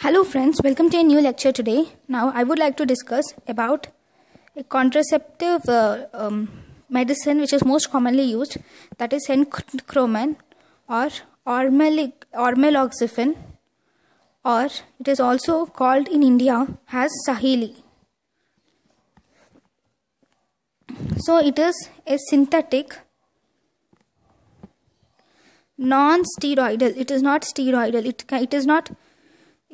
Hello friends, welcome to a new lecture today. Now I would like to discuss about a contraceptive uh, um, medicine which is most commonly used that is centchroman or ormeloxifene or it is also called in India as Saheli. So it is a synthetic non-steroidal. It is not steroidal. It, it is not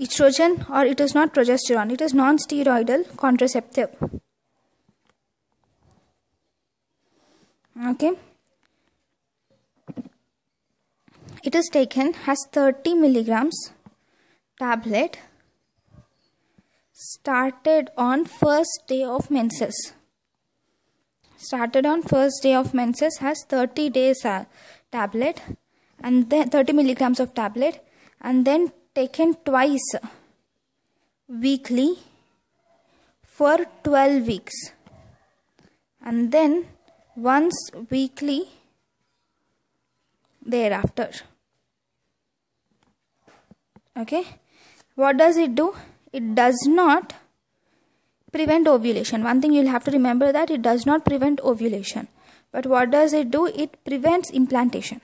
estrogen or it is not progesterone. It is non-steroidal contraceptive. Okay. It is taken as 30 milligrams tablet started on first day of menses. Started on first day of menses has 30 days uh, tablet and then 30 milligrams of tablet and then taken twice weekly for 12 weeks. And then once weekly thereafter. Okay? What does it do? It does not prevent ovulation. One thing you'll have to remember that it does not prevent ovulation. But what does it do? It prevents implantation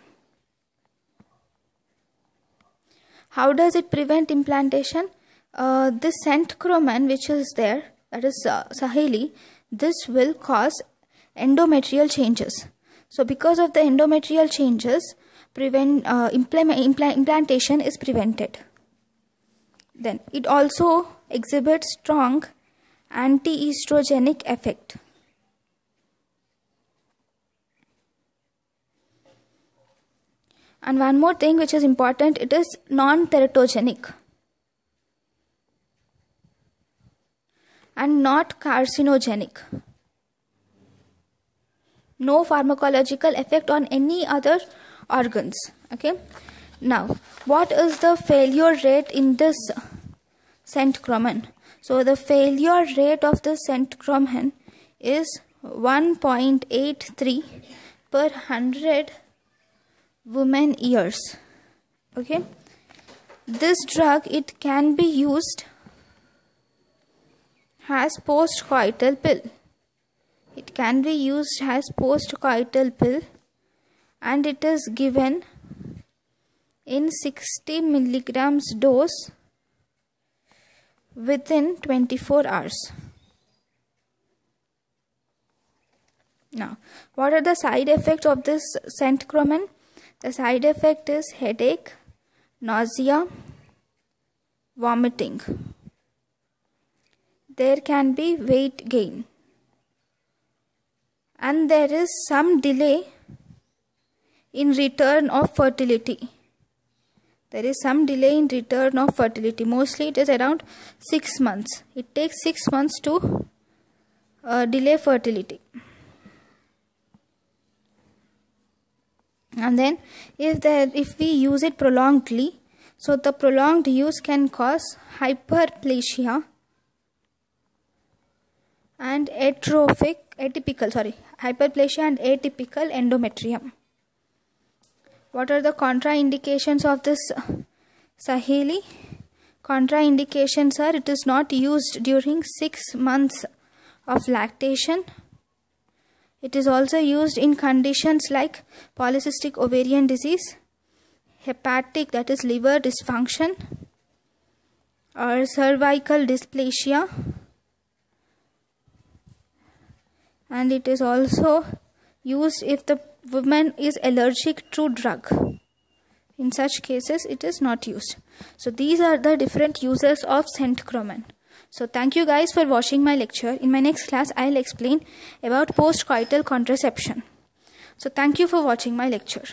How does it prevent implantation? Uh, this centchroman which is there, that is uh, Saheli, this will cause endometrial changes. So because of the endometrial changes, prevent uh, implant, implant, implantation is prevented. Then it also exhibits strong anti-estrogenic effect. And one more thing which is important, it is non-teratogenic and not carcinogenic. No pharmacological effect on any other organs. Okay. Now, what is the failure rate in this centchroman? So, the failure rate of the centchroman is 1.83 per 100 women ears. Okay? This drug it can be used as postcoital pill. It can be used as postcoital pill and it is given in 60 milligrams dose within 24 hours. Now what are the side effects of this centchroman the side effect is headache, nausea, vomiting. There can be weight gain. And there is some delay in return of fertility. There is some delay in return of fertility. Mostly it is around 6 months. It takes 6 months to uh, delay fertility. And then if there if we use it prolongedly so the prolonged use can cause hyperplasia and atrophic atypical sorry hyperplasia and atypical endometrium. What are the contraindications of this uh, saheli? Contraindications are it is not used during 6 months of lactation it is also used in conditions like polycystic ovarian disease, hepatic that is liver dysfunction or cervical dysplasia. And it is also used if the woman is allergic to drug. In such cases it is not used. So these are the different uses of centchroman so thank you guys for watching my lecture. In my next class, I'll explain about postcoital contraception. So thank you for watching my lecture.